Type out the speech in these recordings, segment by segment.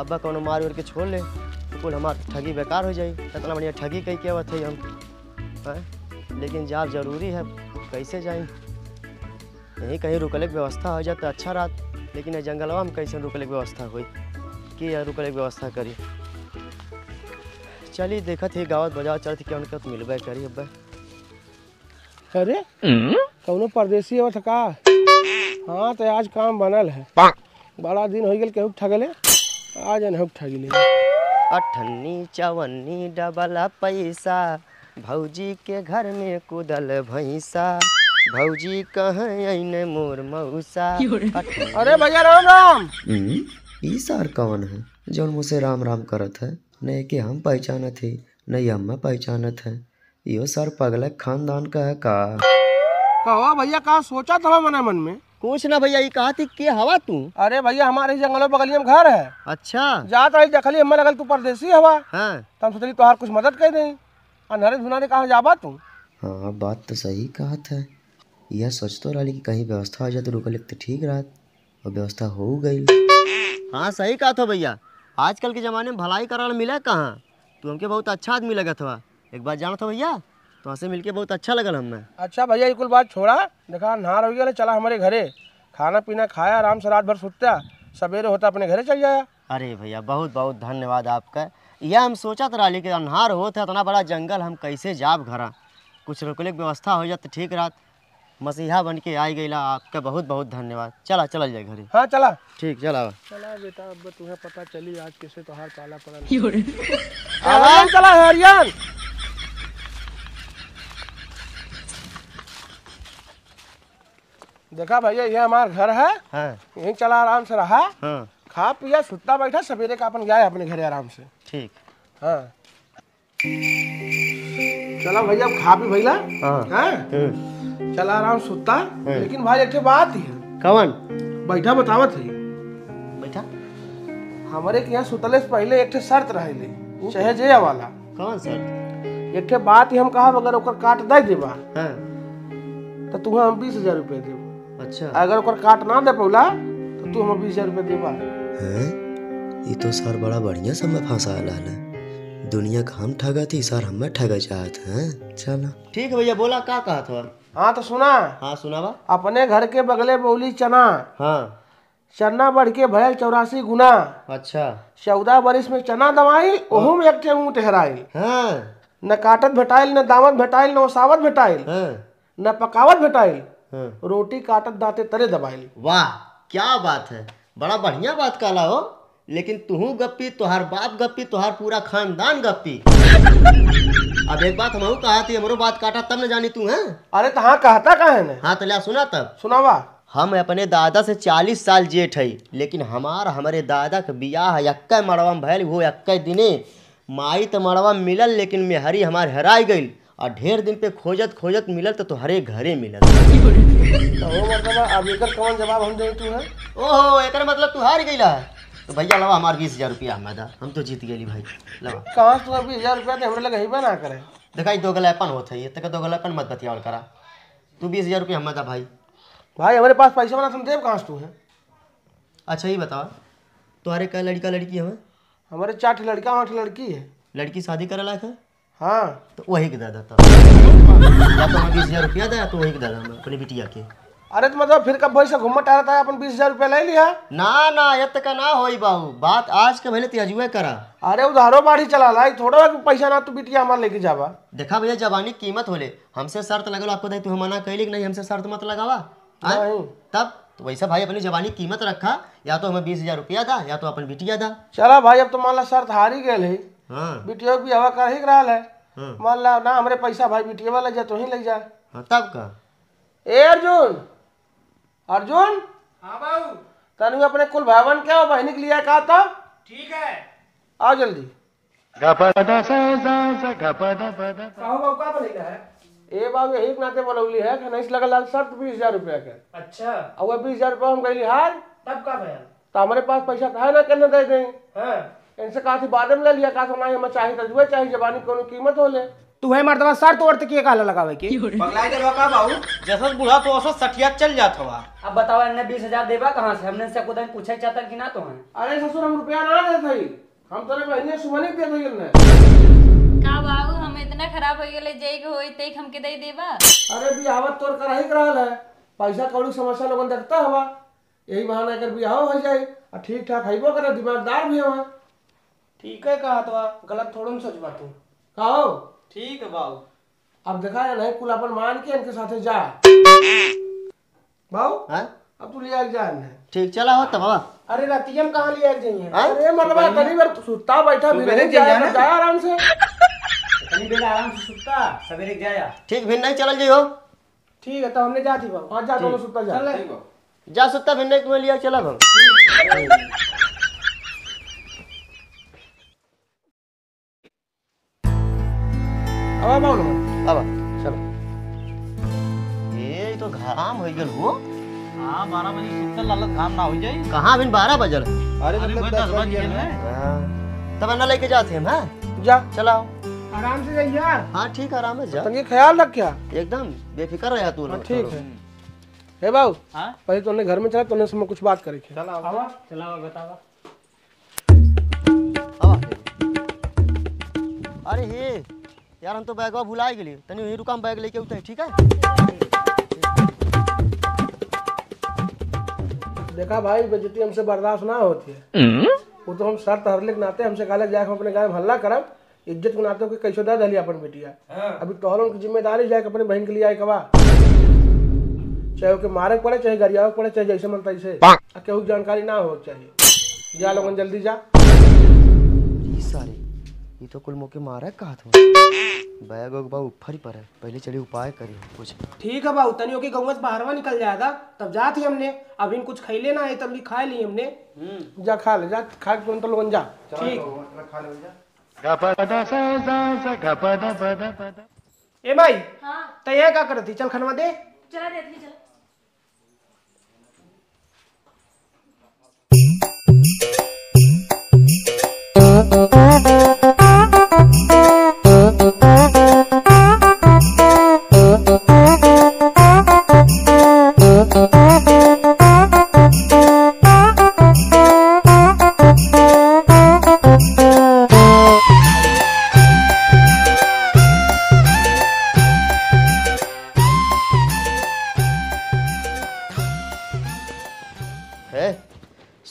अब्बा कोनो मार उर के छोड़ ले तो कुल हमार ठगी बेकार हो जाई। इतना बढ़िया ठगी कही के है हम? हैं? लेकिन जाब ज़रूरी है कैसे जाए यहीं कहीं रुकले के व्यवस्था हो जाए तो अच्छा रात लेकिन ये जंगलवा में कैसे रुकले के व्यवस्था हुई? कि यह रुकले के व्यवस्था करी? चली देखत ही गावत बजाव चलत के उनका तो मिलबे करी अब्बा। अरे कौनो परदेसी आवत है का? हाँ तो आज काम बनल है। बड़ा दिन हो गया केहू ठगले? आज अनहु ठगिले अठन्नी चवन्नी डबल पैसा भौजी के घर में कूदल भैंसा भौजी कहाँ मोर मौसा। अठन्नी- अरे भैया राम राम। हम्म, ई सार कौन है जौन मुझसे राम राम करत है? न के हम पहचानत है न ये हमें पहचानत है। यो सर पगलक खानदान का है का? कहो भैया कहा सोचा था मने मन में? कुछ ना भैया ये कहा थी के हवा तू? अरे भैया हमारे जंगलों बगलिया में घर है। अच्छा। जात रही देखली हमें लगल तू परदेसी हवा। हाँ। तो हम सोचली तोहार कुछ मदद कर दें। अनहरे धुनारे कहाँ जाबा तू? हाँ बात तो सही कहा था यह सोच तो रही कि कहीं व्यवस्था हो जाए तो रुकल तो ठीक रहा और व्यवस्था हो गई। हाँ सही कहा था भैया। आजकल के ज़माने में भलाई कराल मिला कहाँ? तू हमके बहुत अच्छा आदमी लगा था एक बार जाना था भैया। तो से मिलके बहुत अच्छा लगल हमें अच्छा भैया ये कुल बात छोड़ा। देखा नहार हो गया चला हमारे घरे। खाना पीना खाया आराम से रात भर सुतता सवेरे होता अपने घरे चल जाया। अरे भैया बहुत बहुत धन्यवाद आपका। यह हम सोचा था रही कि अन्हार होत है इतना बड़ा जंगल हम कैसे जाब घरा? कुछ रुकले के व्यवस्था हो जाए तो ठीक रात। मसीहा बन के आई गईला आपका बहुत बहुत धन्यवाद। चला चल जाए घरे। हाँ चला। ठीक चला चला बेटा अब तुम्हें पता चली आज कैसे तोहार पाला पड़ा। चला है देखा भैया ये हमारा घर है। हाँ। यहीं चला आराम से रहा। हाँ। खा पिया सुता बैठा सवेरे का अपन गया अपने घरे आराम से। ठीक। हाँ। चला भैया अब खा पी भैला हाँ। चला आराम सुता। लेकिन भाई एक बात ही। कवन? बैठा बतावत है। बैठा। हमारे यहाँ सुतले से पहले एक शर्त रहे चाहे जे वाला। कौन सर एक बात ही हम कहा अगर ओकर काट दे देबा तो तुम्हें हम बीस हज़ार रुपये देब। अच्छा। अगर ओकर काट ना दे पौला तो तू हमें बीस हज़ार रुपये देबा हैं? ये तो सर बड़ा बढ़िया समय फंसा है दुनिया का हम ठगा थी सर हमें ठगा चाहत हैं। चलो। ठीक है भैया बोला का कहा था हाँ तो सुना। हाँ सुनावा। अपने घर के बगले बोली चना। हाँ। चना बढ़ के भयल चौरासी गुना। अच्छा। चौदह बरिस में चना दवाई ओहू में एक ठे ऊँट हेराई हाँ। न काटत भेटाइल न दामत भेटाइल न ओसावत भेटाइल। हाँ। न पकावत भेटाइल। हाँ रोटी काटत दाते तरे दबाइल वाह क्या बात है। बड़ा बढ़िया बात कहला हो। लेकिन तुहू गप्पी तुहार बाप गप्पी तुहार पूरा खानदान गप्पी। अब एक बात हमहू कहा थी हमरो बात काटा तब न जानी तू हैं? अरे तो हाँ कहता कहे ने हाँ तो लिया सुना तब। सुनावा। हम अपने दादा से चालीस साल जेठ है लेकिन हमार हमारे दादा के बियाह यक्का मड़वा में भैल वो यक्का दिने माई तो मड़वा मिलल लेकिन मेहरी हमार हेराई गई और ढेर दिन पे खोजत खोजत मिलल तो तुहरे घरे मिलल तो मतलब अब एकर कौन जवाब हम दे तू है ओहो एकर मतलब तू हार गईला तो भैया लवा हमार बीस हज़ार रुपया हमें दा। हम तो जीत गेली भाई। लवा। कहाँ से तू बीस हज़ार रुपया दे? हमरे लगे ना करे। देखा दो गलापन होत है तक दो गलापन मत बतियावल करा। तू बीस हज़ार रुपया हमें दा भाई। भाई हमारे पास पैसा बना तुम देव कहाँ से तू है अच्छा ये बताओ। तुम्हारे क्या लड़का लड़की हमें? हमारे चार लड़का आठ लड़की है। लड़की शादी करा लायक है? हाँ। तो वही के दे देता या तो हमें बीस हज़ार रुपया दे तो वही के दे दे हमें अपनी बिटिया के। अरे तो मतलब फिर कब से घूमत आ रहा था अपन बीस हज़ार रुपया ले लिया। ना ना यत का ना होई बाबू। बात आज के भले तेजुए करा। अरे उधारो बाढ़ी चला ला थोड़ा पैसा ना तू बिटिया हमारे लेके जावा। देखा भैया जवानी कीमत होले। हमसे शर्त लगल आपको दे तू मना कैली कि नहीं हमसे शर्त मत लगावा। तब तो वैसा भाई अपनी जवानी कीमत रखा या तो हमें बीस हज़ार रुपया दा या तो अपन बिटिया दा। चला भाई अब तो मान ला शर्त हार ही गए है हाँ बिटिया भी हवा कर ही रहा है। हाँ। मान ला ना हमारे पैसा भाई बिटिया वाला जा तो ही ले जा। हाँ, तब का? ए अर्जुन! अर्जुन! हाँ बाबू। तनु अपने कुल भावन क्या बहनी के लिए कहा था ठीक है। आओ जल्दी। का है? ए बाबू यही नाते बोलौली है कि नहीं लगल लाल शर्त बीस हज़ार रुपया के। अच्छा। और बीस हज़ार रुपया हम गई हार तब का भैया? तो हमारे पास पैसा कहा ना करने दे दें? हाँ। इनसे कहा थी बाद में ले लिया कहा नहीं हमें चाहिए तो जुए चाहिए जवानी कोनो कीमत हो ले। तू है मर्दवा सर तोड़ के काला लगावे के? जैसा बूढ़ा तो औसत सठिया चल जात हवा अब बताओ इन्हें बीस हज़ार देवा कहाँ से? हमने से खुद पूछे चाहता कि ना तो है। अरे ससुर हम रुपया ना दे थी हम तोरे बहने सुमनी दे थी ने का बाबू हम इतना खराब हो गेले जई के होई तई हमके दे देबा अरे बियाहत तोर कर ही रहल है। पैसा कौड़ी समस्या लोगन देखता हवा यही बहाना कर बियाह हो जाए और ठीक ठाक हईबो करे दिमागदार भी हवा ठीक है कहा तो गलत थोड़ा सोचबा तू कहो। ठीक है बाबू अब देखा है नहीं कुल अपन मान के इनके साथे जा। भाऊ हाँ? अब तू लिया जा ठीक चला हो तब बाबा। अरे रतियम कहाँ लिया जाइए हाँ? अरे मतलब तनी बार सुता बैठा भी नहीं जाया तो जाया आराम से। कहीं बेला आराम से सुता सवेरे जाया ठीक भिन्न नहीं चल जाइयो। ठीक है तो हमने जाती बाबू हाँ जा दोनों सुता जा। चल। जा सुत्ता भिन्न तुम्हें लिया चला हम तो घाम हो गल हो। हाँ बारह बजे सुतल लालत घाम ना हो जाई। कहाँ बिन अरे मतलब बज गए हैं। हाँ, तब अन्ना लेके जाते हम हाँ? जा। चलाओ आराम से जाइए यार। हाँ ठीक आराम है जा। ख्याल रख क्या? एकदम बेफिक्र रहा तू ठीक है। हे बाबू हाँ? पहले तूने घर में चला तूने से कुछ बात करी थी आवा बतावा अरे हे। यार हम तो बैगवा भुला गेली। तनी वहीं रुका हम बैग लेके उठे ठीक है? देखा भाई बेजती हमसे बर्दाश्त ना होती है। वो तो हम शर्त हरले के नाते हमसे कहले जाए हम अपने गाय में हल्ला करब। इज़्ज़त के नाते के कैसे दे दिली अपन बेटिया। अभी तोहरों की ज़िम्मेदारी जाए अपने बहन के लिए आए कबा चाहे ओके मारे पड़े चाहे गरियावे पड़े चाहे जैसे मन तैसे। आ केहू जानकारी ना हो चाहिए जा लोगन जल्दी जा। ई सारे। तो कुल मौके मारा है कहा था? बैग वैग बा ऊपर ही पर है। पहले चलिए उपाय करी कुछ। ठीक है बाबू तनियों के गौवत बाहरवा निकल जाएगा। तब जात ही हमने। अभी कुछ खाई लेना है तब भी खा ली हमने। जा खा ले जा खा के तुरंत लोगन जा। ठीक। ए भाई हाँ। तैयार क्या करती? चल खनवा दे। चला देती चला।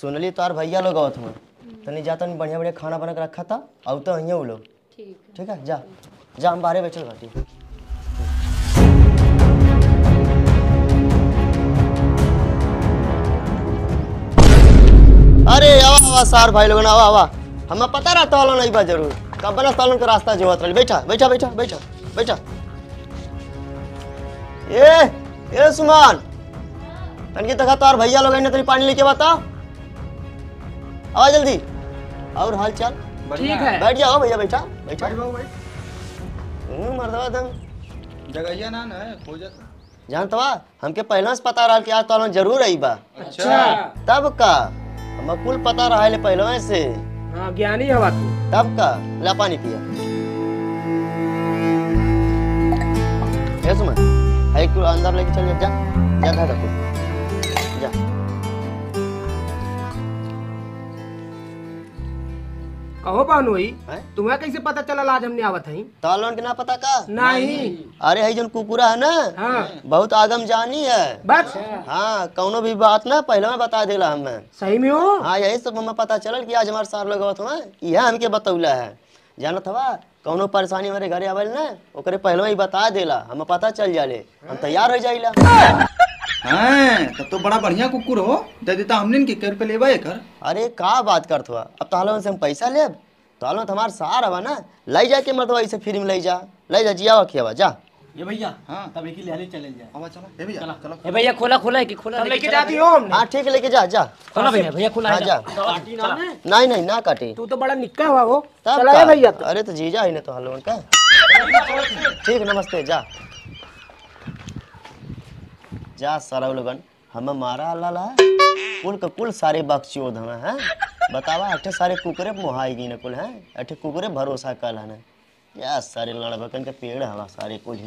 सुनली तार भैया लोग आवत हूँ तनी जा तनी बढ़िया बढ़िया खाना बना के रखा था अब तो अहिए वो लोग। ठीक ठीक है जा। जा हम बाहर बैठल बाटी। अरे आवा आवा सार भाई लोगन आवा आवा। हमें पता रहता वाला नहीं बा ज़रूर। कब बना सालन का रास्ता जो रही बैठा बैठा बैठा बैठा बैठा। ए ए सुमान। तनकी तक तार भैया लोग ने तेरी पानी लेके बता आवा जल्दी। और हाल चाल ठीक है। बैठ जाओ भैया बैठा बैठा मर्दवा दम जगहिया ना ना खोजत जानतवा हमके पहला से पता रहा कि आज तो ज़रूर आई बा। अच्छा। तब का? हम कुल पता रहा है पहले से। हाँ ज्ञानी हवा तू तब का? ला पानी पिया। ये सुमन है कुल अंदर लेके चल जा जा जा रखो। कहो पानु ही? तुम्हें कैसे पता चला आज हमने आवत है? तालोन के ना पता का? नहीं। अरे है जन कुकुरा है ना? हाँ। बहुत आगम जानी है। बस। हाँ कौनो भी बात ना पहले में बता देला हमें। सही में हो? हाँ यही सब हमें पता चला कि आज हमारे सार लोग हुआ यह हमके बतौला है। जानत हवा कौनो परेशानी हमारे घरे आवल ना ओकरे पहले ही बता देला हम पता चल जाले हम तैयार हो जाइला। हाँ तब तो बड़ा बढ़िया कुकुर हो। दे देता हमने के कर पे लेबा एकर अरे का बात करत हुआ? अब तालो से हम पैसा लेब तालो तो हमार सार हवा ना ले जा के मतलब ऐसे फ्री में ले जा। ले जा जियावा खियावा जा। ये भैया हाँ। तब एक ही ले चले जाए। अब चलो। ए भैया चलो। ए भैया खोला खोला है कि खोला लेके लेके जाती हो हमने। हाँ ठीक है लेके जा जा। खोला भैया भैया खोला हाँ है जा। काटी ना नहीं नहीं ना काटी। तू तो बड़ा निक्का हुआ वो। चला? भैया। तो अरे तो जीजा ही ने तो हलवन का। ठीक नमस्ते जा। जा सारा लोगन हमें मारा अल्लाह ला कुल का कुल सारे बख्शियोद हमें हैं? बतावा अठे सारे कुकरे मोहाई गई न कुल हैं? अठे कुकरे भरोसा कल है या सारे लड़बकन के पेड़ हवा सारे कुल ही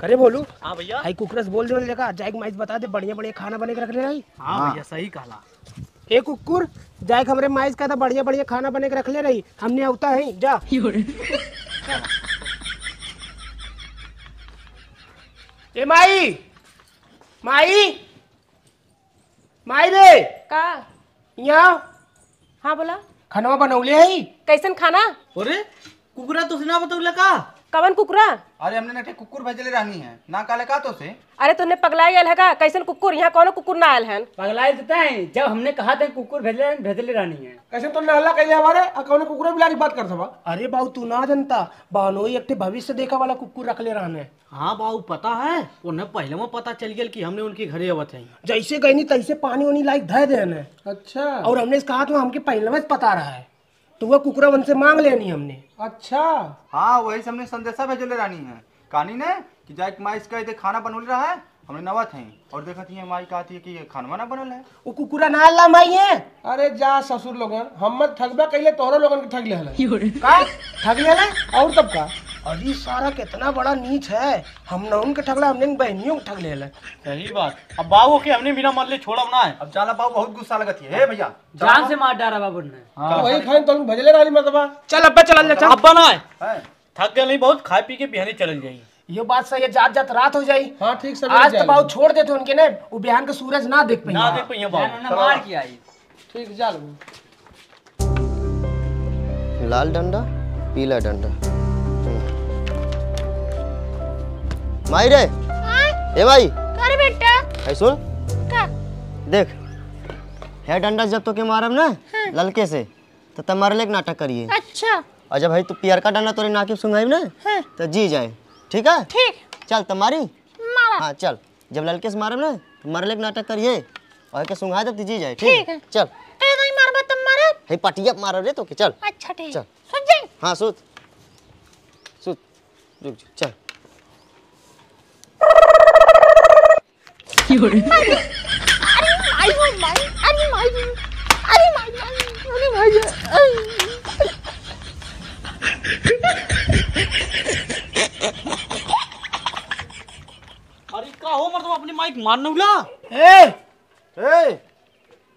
करे बोलू हाँ भैया। हाई कुकरस बोल दे जगह जाए माइस बता दे बढ़िया बढ़िया खाना बने के रख ले रही। हाँ भैया सही कहला ए कुकुर जाए हमरे माइस का था बढ़िया बढ़िया खाना बने के रख ले रही। हमने आवता है जा। ए माई माई माई रे। का? यहाँ। हाँ बोला। खाना बनौले है कैसन खाना? अरे कुकुरा तो सुना बतौला का कवन कुकुरा? अरे हमने नटे कुकुर भेजले रहनी है। ना काले का तो से। अरे तूने पगलाई आयल है का? कैसन कुकुर? यहाँ कौनो कुकुर ना आयल है पगलाई देता है जब हमने कहा था कुकुर भेजले भेजले रानी है। कैसे तो हल्ला कैले हमारे? और कौन कुकुरे बिलारी बात कर सवा? अरे बाबू तू ना जनता। बानोई एक भविष्य देखा वाला कुकुर रख ले रहने। हाँ बाबू पता है। उन्हें पहले में पता चल गया कि हमने उनके घरे आवत है। जैसे गई तैसे पानी वानी लाइक धय देने अच्छा। और हमने कहा तो हमके पहले में पता रहा है। तो वह कुकुरा वन से मांग लेनी हमने। अच्छा। हाँ वही से हमने संदेशा भेजले रानी है। कहानी ने कि जाए माइस कहे थे खाना बनल रहा है हमने नवा थे और देखा थी माई कहती है कि ये खानवा ना बनल है। वो कुकुरा ना ला माई है। अरे जा ससुर लोगन हम मत ठगबा कहले तोहरो लोगन के ठग ले हला का? ठग लेला और तब का? अरे सारा कितना बड़ा नीच है। हम न उनके ठगला हमने बहनियों के ठग लेला सही बात। अब बाबू के हमने बिना मरले छोड़ा ना है। अब जाला बाबू बहुत गुस्सा लगती है। भैया जान से मार डाला बाबू ने। तो वही खाइन तो भजले रानी मतबा चल अब्बा चल जा अब बना है। है। थक गए नहीं बहुत खाए पी के बिहानी चल जाइए। ये बात सही है जात जात रात हो जाई। हाँ ठीक सब आज तो बहुत छोड़ देते उनके ने वो बिहान के सूरज ना देख पाई। ना देख पाइए बाबू। मार किया ठीक जा लाल डंडा पीला डंडा। माई रे। ए भाई। कर बेटा। है सुन। का देख है डंडा जब तो के मारब ना ललके से तो तब मारले के नाटक करिए। अच्छा। और जब भाई तू पियर का डंडा तोरे नाकिब सुंघाइब ना हाँ। तो जी जाए। ठीक है? ठीक। चल तब मारी। मारा। हाँ चल। जब ललके से मारब ना तो मारले के नाटक करिए। और के सुंघा दे तो जी जाए। ठीक है। चल। ए नहीं मारबा तुम मारे हे पटिया मारब रे तो के चल। अच्छा ठीक। चल। सुन जाई। हाँ सुत। सुत। रुक जा, चल। अरे माई हो माई अरे माई अरे माई अरे माई अरे अरे का हो मतलब अपनी माइक मारने उला ए ए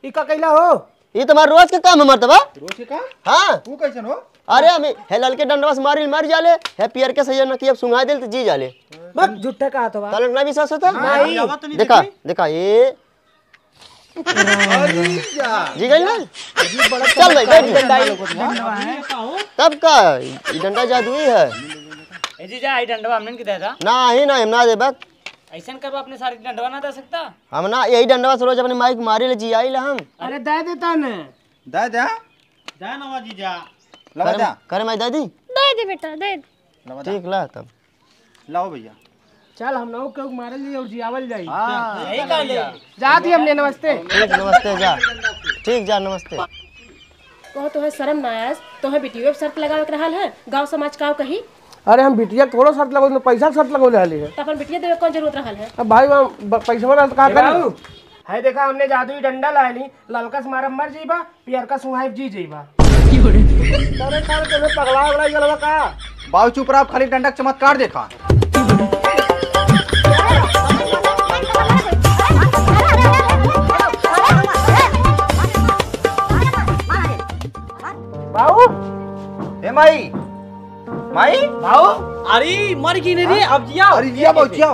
ई का कैला हो? ये तुम्हारा रोज के काम है मर्तबा रोज के का हाँ। तू कैसन हो? अरे हम हे ललके डंडवा से मारी मार जाले। हे पियर के कि अब सुंघा दिल तो जी जाले। बस झूठे का तो बा। तलन ना विश्वास होता नहीं तो नहीं देखा देखा? ये। जी। गई ना? चल भाई बैठ तब का ये डंडा जादुई है। ए जी जा आई डंडवा हमने के दे दा ना ही ना हम ना दे बक ऐसन करवा अपने सारे डंडवा ना दे सकता। हम ना यही डंडवा से रोज अपने माइक मारी ले जी आई ला हम। अरे दे देता ने दे दे। जा नवा जी। जा लगा जा। करे मैं दादी। दे दे बेटा दे दे। लगा ठीक ला तब। लाओ भैया। चल हम नौ के मारल जाई और जियावल जाई। हाँ। यही का ले। जाती हमने नमस्ते। ठीक नमस्ते जा। ठीक जा नमस्ते। कहो तो है शर्म ना तो है बेटियों पे शर्त लगावे के रहल है? गाँव समाज का कही? अरे हम बिटिया के थोड़ा शर्त लगो पैसा के शर्त लगो ले है। तो अपन बेटिया देवे के कौन ज़रूरत रहल है? अब भाई वहाँ पैसा वाला कहा कर? है देखा हमने जादुई डंडा लाली ललका से मारब मर जाइबा पियर का सुहाइब जी जाइबा। अरे साले तुम्हें पगला वगला गलवा का? बाबू चुप रहा खाली डंडा चमत्कार देखा। बाबू। ए माई। माई? बाबू अरे मर गई नहीं रे अब जिया। अरे जिया बाबू जिया।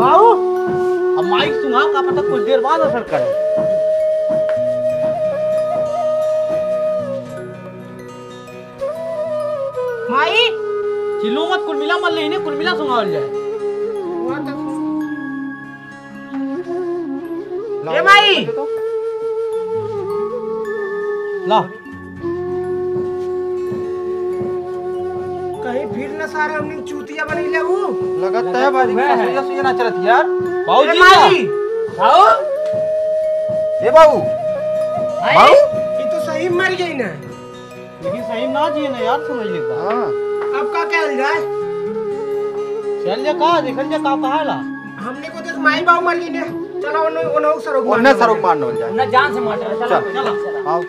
बाबू अब माइक सुना का पता कुछ देर बाद असर करे। माई चिल्लो मत कुल मिला मत लेने कुल मिला सुनावल जाए ए माई ला। कहीं फिर न सारे हमने चूतिया बनी ले वो। लगत है भाई सुइया सुइया ना चलत यार। बाबूजी ए माई आओ ए बाबू। भाई। ये तो सही मर गई ना। लेकिन सही ना जिए ना यार समझ ले हाँ। अब का कहल जाए चल जा का देखल जा का कहा ला। हमने को देख माई बाबू मर गई ने। चलो उन्हें उन्हें सरोग ओने सरोग मारने जाए ना जान से मार चल। चल। आओ।